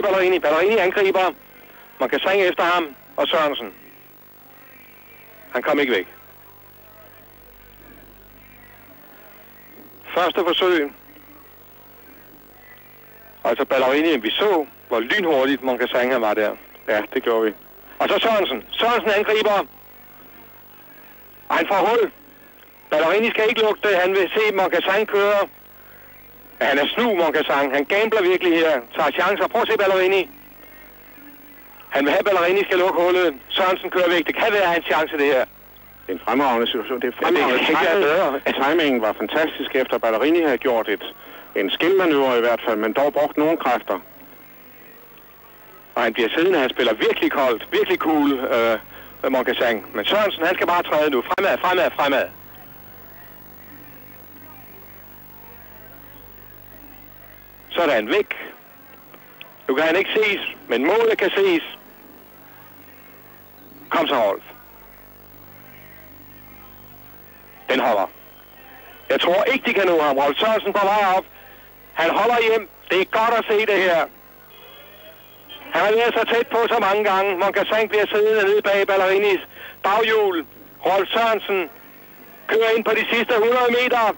Ballerini. Ballerini angriber. Man kan sænge efter ham. Og Sørensen. Han kom ikke væk. Første forsøg. Altså Ballerini, vi så, hvor lynhurtigt man kan var der. Ja, det gjorde vi. Og så Sørensen. Sørensen angriber. Og han får hul. Ballerini skal ikke lugte. Han vil se Monkasang køre. Han er snu, Monkasang. Han gambler virkelig her. Tager chancer. Prøv at se Ballerini. Han vil have Ballerini skal lukke hullet. Sørensen kører væk. Det kan være hans chance, det her. En fremragende situation. Det er Ja, det fremragende. kan ikke bedre. Timingen var fantastisk efter Ballerini havde gjort et, en skilmanøvre i hvert fald, men dog brugt nogle kræfter. Og han bliver siddende. Han spiller virkelig koldt. Virkelig cool, øh, Monkasang. Men Sørensen, han skal bare træde nu. Fremad, fremad, fremad. Sådan, væk. Nu kan han ikke ses, men målet kan ses. Kom så, Rolf. Den holder. Jeg tror ikke, de kan nå ham. Rolf Sørensen på vej op. Han holder hjem. Det er godt at se det her. Han har været så tæt på så mange gange. Monkasang bliver siddende nede bag Ballerinis baghjul. Rolf Sørensen kører ind på de sidste 100 meter.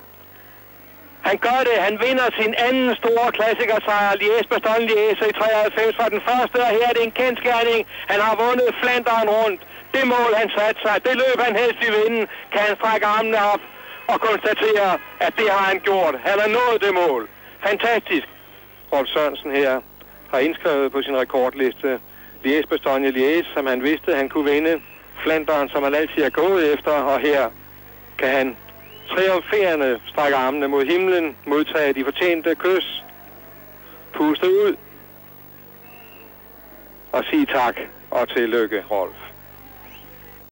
Han gør det. Han vinder sin anden store klassikersejr. Lies Bastogne Lies i 93 for den første, og her er det en kendskærning. Han har vundet Flanderen rundt. Det mål, han satte sig, det løb han helst i vinden, kan han strække armene op og konstatere, at det har han gjort. Han har nået det mål. Fantastisk. Rolf Sørensen her har indskrevet på sin rekordliste Lies Bastogne Lies, som han vidste, han kunne vinde. Flanderen, som han altid er gået efter, og her kan han triumferende strækker armene mod himlen, modtager de fortjente kys, puster ud og sige tak og tillykke, Rolf.